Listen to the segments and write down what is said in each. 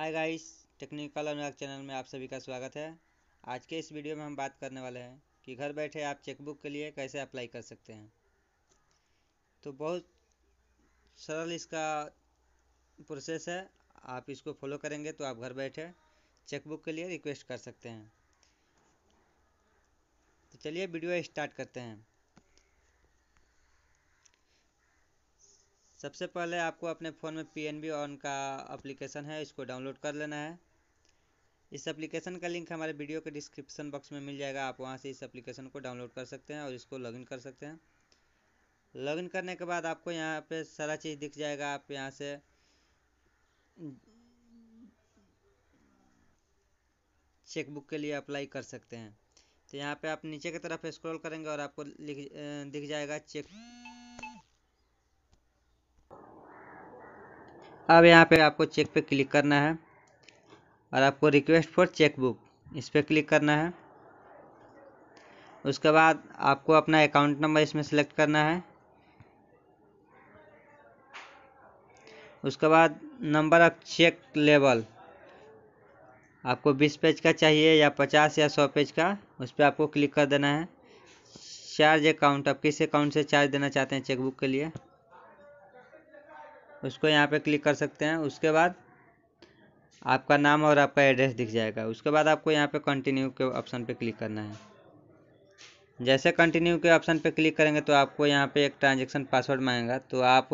Hi guys technical Anurag channel में आप सभी का स्वागत है। आज के इस वीडियो में हम बात करने वाले हैं कि घर बैठे आप चेकबुक के लिए कैसे अप्लाई कर सकते हैं। तो बहुत सरल इसका प्रोसेस है, आप इसको फॉलो करेंगे तो आप घर बैठे चेकबुक के लिए रिक्वेस्ट कर सकते हैं। तो चलिए वीडियो स्टार्ट करते हैं। सबसे पहले आपको अपने फ़ोन में पी एन बी ऑन का एप्लीकेशन है, इसको डाउनलोड कर लेना है। इस एप्लीकेशन का लिंक हमारे वीडियो के डिस्क्रिप्शन बॉक्स में मिल जाएगा, आप वहाँ से इस एप्लीकेशन को डाउनलोड कर सकते हैं और इसको लॉगिन कर सकते हैं। लॉगिन करने के बाद आपको यहाँ पे सारा चीज़ दिख जाएगा, आप यहाँ से चेकबुक के लिए अप्लाई कर सकते हैं। तो यहाँ पे आप नीचे की तरफ़ स्क्रॉल करेंगे और आपको दिख जाएगा चेक अब यहाँ पे आपको चेक पे क्लिक करना है और आपको रिक्वेस्ट फॉर चेक बुक इस पर क्लिक करना है। उसके बाद आपको अपना अकाउंट नंबर इसमें सेलेक्ट करना है। उसके बाद नंबर ऑफ़ चेक लेवल आपको 20 पेज का चाहिए या 50 या 100 पेज का, उस पर आपको क्लिक कर देना है। चार्ज अकाउंट आप किस अकाउंट से चार्ज देना चाहते हैं चेकबुक के लिए? उसको यहाँ पे क्लिक कर सकते हैं। उसके बाद आपका नाम और आपका एड्रेस दिख जाएगा। उसके बाद आपको यहाँ पे कंटिन्यू के ऑप्शन पे क्लिक करना है। जैसे कंटिन्यू के ऑप्शन पे क्लिक करेंगे तो आपको यहाँ पे एक ट्रांजेक्शन पासवर्ड मांगेगा। तो आप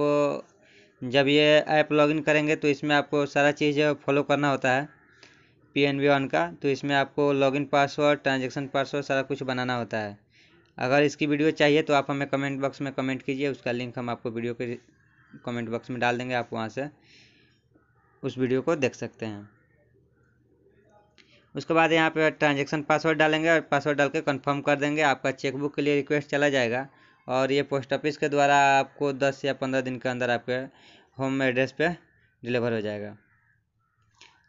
जब ये ऐप लॉगिन करेंगे तो इसमें आपको सारा चीज़ फॉलो करना होता है। पी एन वन का। तो इसमें आपको लॉगिन पासवर्ड ट्रांजेक्शन पासवर्ड सारा कुछ बनाना होता है। अगर इसकी वीडियो चाहिए तो आप हमें कमेंट बॉक्स में कमेंट कीजिए। उसका लिंक हम आपको वीडियो के कमेंट बॉक्स में डाल देंगे, आप वहाँ से उस वीडियो को देख सकते हैं। उसके बाद यहाँ पे ट्रांजेक्शन पासवर्ड डालेंगे और पासवर्ड डाल के कन्फर्म कर देंगे, आपका चेकबुक के लिए रिक्वेस्ट चला जाएगा। और ये पोस्ट ऑफ़िस के द्वारा आपको 10 या 15 दिन के अंदर आपके होम एड्रेस पे डिलीवर हो जाएगा।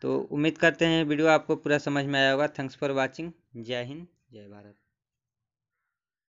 तो उम्मीद करते हैं वीडियो आपको पूरा समझ में आया होगा। Thanks for watching. जय हिंद, जय भारत।